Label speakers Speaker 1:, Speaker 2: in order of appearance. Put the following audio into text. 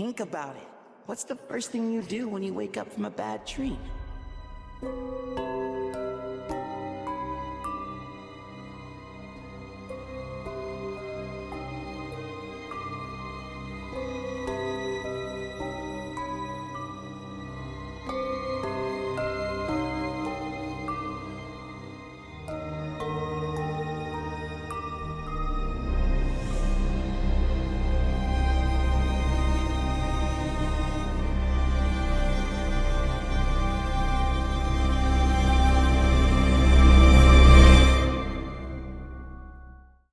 Speaker 1: Think about it. What's the first thing you do when you wake up from a bad dream?